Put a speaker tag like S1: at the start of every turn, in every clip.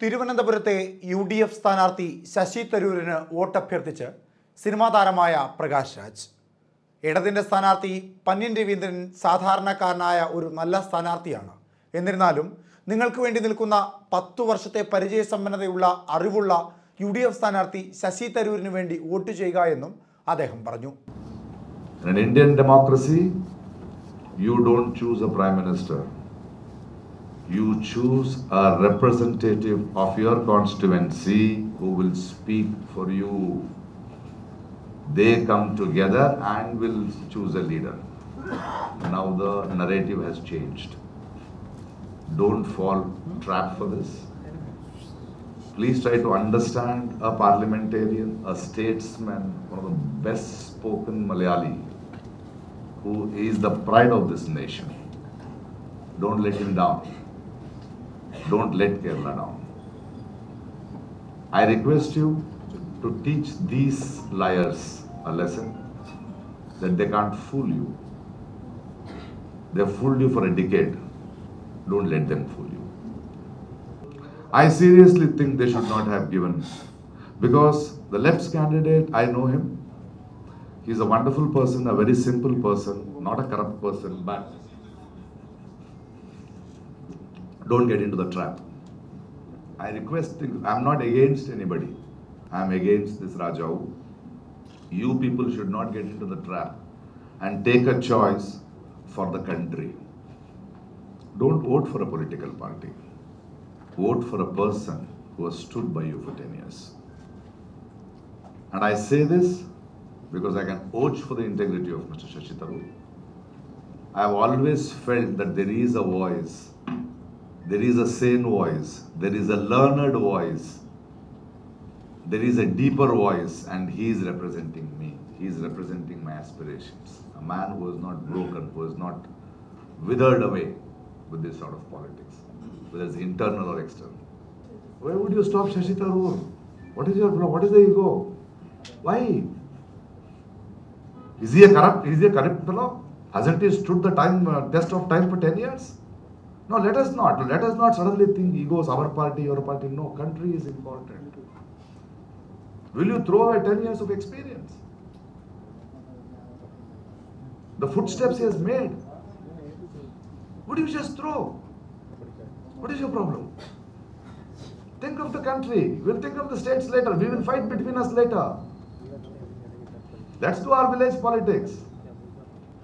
S1: തിരുവനന്തപുരത്തെ U D F സ്ഥാനാർത്ഥി Sasi തരൂരിന് വോട്ടഭ്യർത്ഥിച്ച് cinema താരമായ പ്രകാശ് രാജ്. ഇടതിന്റെ സ്ഥാനാർത്ഥി പന്ന്യൻ രവീന്ദ്രൻ സാധാരണക്കാരനായ ഒരു നല്ല സ്ഥാനാർത്ഥിയാണ്. എന്നിരുന്നാലും നിങ്ങൾക്ക് വേണ്ടി നിൽക്കുന്ന പത്തു വർഷത്തെ പരിചയസമ്പന്നതയുള്ള അറിവുള്ള യു ഡി എഫ് സ്ഥാനാർത്ഥി ശശി തരൂരിന് വേണ്ടി വോട്ട് ചെയ്യുക എന്നും അദ്ദേഹം പറഞ്ഞു.
S2: Indian democracy you don't choose a prime minister. You choose a representative of your constituency who will speak for you. They come together and will choose a leader. Now the narrative has changed. Don't fall trap for this. Please try to understand a parliamentarian, a statesman, one of the best spoken Malayali, who is the pride of this nation. Don't let him down. Don't let Kerala down. I request you to teach these liars a lesson that they can't fool you. They've fooled you for a decade. Don't let them fool you. I seriously think they should not have given because the left's candidate, I know him. He's a wonderful person, a very simple person, not a corrupt person, but don't get into the trap. I request, I'm not against anybody. I'm against this Rajau. You people should not get into the trap and take a choice for the country. Don't vote for a political party. Vote for a person who has stood by you for 10 years. And I say this because I can vouch for the integrity of Mr. Shashi. I have always felt that there is a voice, there is a sane voice, there is a learned voice, there is a deeper voice, and he is representing me. He is representing my aspirations. A man who is not broken, who is not withered away with this sort of politics, whether it's internal or external. Why would you stop Shashi Tharoor? What is your problem? What is the ego? Why? Is he a corrupt? Is he a corrupt fellow? Hasn't he stood the time uh, test of time for ten years? No, let us not. Let us not suddenly think egos, our party, your party. No, country is important. Will you throw away ten years of experience? The footsteps he has made. Would you just throw? What is your problem? Think of the country. We'll think of the states later. We will fight between us later. Let's do our village politics.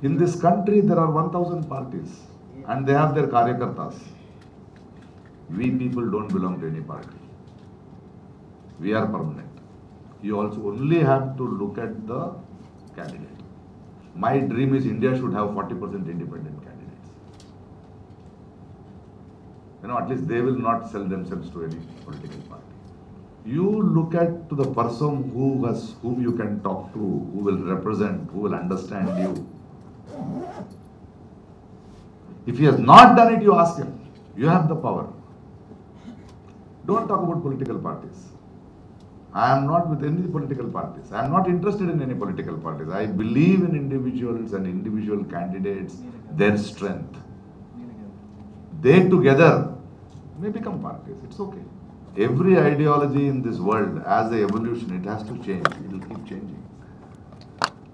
S2: In this country, there are 1,000 parties and they have their karyakartas. We people don't belong to any party. We are permanent. You also only have to look at the candidate. My dream is India should have 40% independent candidates. You know, at least they will not sell themselves to any political party. You look at to the person who has whom you can talk to, who will represent, who will understand you. If he has not done it, you ask him. You have the power. Don't talk about political parties. I am not with any political parties. I am not interested in any political parties. I believe in individuals and individual candidates, their strength. They together may become parties. It's okay. Every ideology in this world, as a evolution, it has to change. It will keep changing.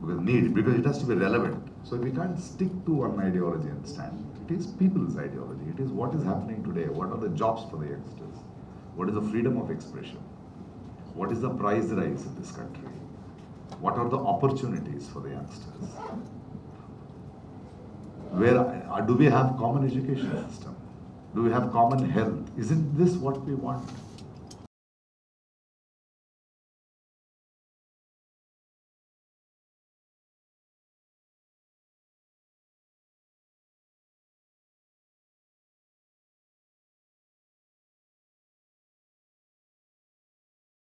S2: Because need, because it has to be relevant. So we can't stick to one ideology and stand. It is people's ideology. It is what is happening today. What are the jobs for the youngsters? What is the freedom of expression? What is the price rise in this country? What are the opportunities for the youngsters? Where uh, do we have common education system? Do we have common health? Isn't this what we want?